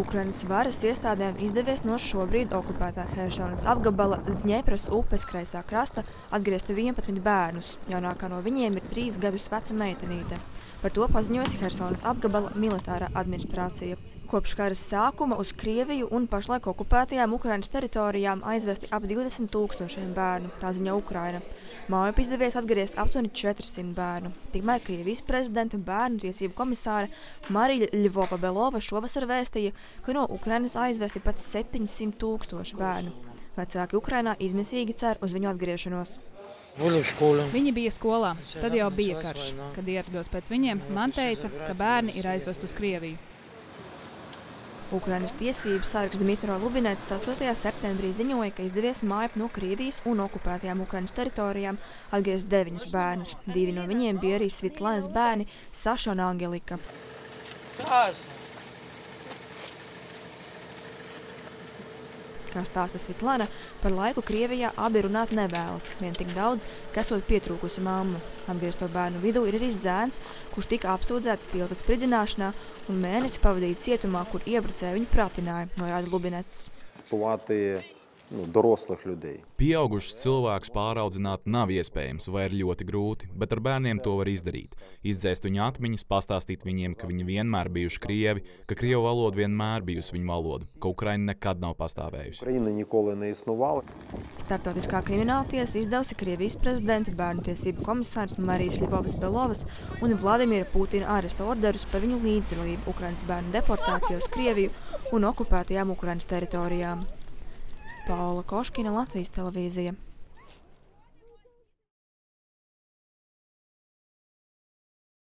Ukrainas varas iestādēm izdevies no šobrīd okupētā Helsinas apgabala Dņepras upes kreisā krasta atgriezt 11 bērnus. Jaunākā no viņiem ir 3 gadus veca meitenīte. Par to paziņojusi Helsinas apgabala militārā administrācija. Kopš kara sākuma uz Krieviju un pašlaik okupētajām Ukrainas teritorijām aizvesti ap 20 tūkstošiem bērnu, tā ziņo Ukraina. Mājup izdevies atgriezt aptuveni 400 bērnu. Tikmēr Krievijas prezidenta bērnu tiesību komisāre Marija Ļvova Belova šovasar vēstīja, ka no Ukrainas aizvesti pat 700 tūkstoši bērnu. Vecāki Ukrainā izmisīgi cer uz viņu atgriešanos. Viņi bija skolā, tad jau bija karš. Kad ierados pēc viņiem, man teica, ka bērni ir aizvest uz Krieviju. Ukrainas tiesību sargs Dmitro Lubinets 8. septembrī ziņoja, ka izdevies mājup no Krievijas un okupētajām Ukrainas teritorijām atgriezt deviņus bērnus. Divi no viņiem bija arī Svitlānas bērni Saša un Angelika. Kā stāsta Svitlana, par laiku Krievijā abi runāt nevēlas, vien tik daudz, ka esot pietrūkusi mammu. Atgriezto bērnu vidū ir arī zēns, kurš tika apsūdzēts tilta spridzināšanā un mēnesi pavadīja cietumā, kur iebrucēji viņu pratināja, norāda Lubinets nu, doroslих людей. Pieaugušus cilvēkus pāraudzināt nav iespējams vai ir ļoti grūti, bet ar bērniem to var izdarīt. Izdzēst viņu atmiņas, pastāstīt viņiem, ka viņi vienmēr bijuši krievi, ka krievu valoda vienmēr bijusi viņu valoda, ka Ukraina nekad nav pastāvējusi. Україна ніколи не існувала. Startautiskā krimināltiesa izdevusi Krievijas prezidenta bērnu tiesību komisārs Marijas Ļivovas Belovas un Vladimira Putina aresta orderus par viņu līdzdalību Ukrainas bērnu deportācijā uz Krieviju un okupētajām Ukrainas teritorijām. Paula Koškina, Latvijas televīzija.